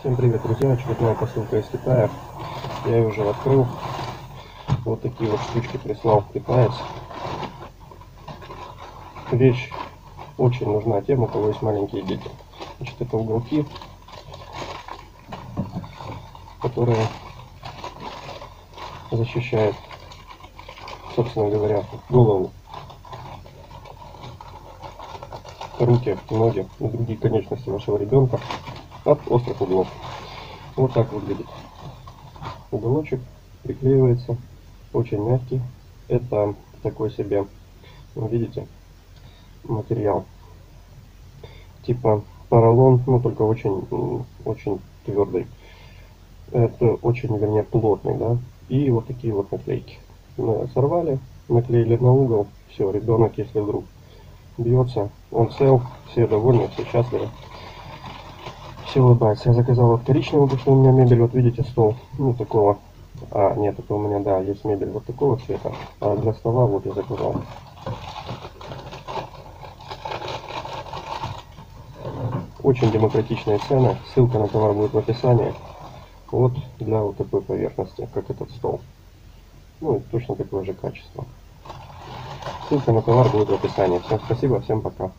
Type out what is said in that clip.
Всем привет, друзья! Очередная посылка из Китая. Я ее уже открыл. Вот такие вот штучки прислал китаец. Вещь очень нужна тем, у кого есть маленькие дети. Значит, это уголки, которые защищают, собственно говоря, голову, руки, ноги и другие конечности вашего ребенка от острых углов. Вот так выглядит. Уголочек приклеивается, очень мягкий. Это такой себе, видите, материал. Типа поролон, но только очень, очень твердый. Это очень, вернее, плотный, да. И вот такие вот наклейки. Сорвали, наклеили на угол. Все, ребенок, если вдруг бьется, он цел, все довольны, все счастливы все улыбаются. Я заказал коричневый, потому что у меня мебель, вот видите, стол, ну, такого. А, нет, это у меня, да, есть мебель вот такого цвета. А для стола вот я заказал. Очень демократичные цены. Ссылка на товар будет в описании. Вот для вот такой поверхности, как этот стол. Ну и точно такое же качество. Ссылка на товар будет в описании. Всем спасибо, всем пока.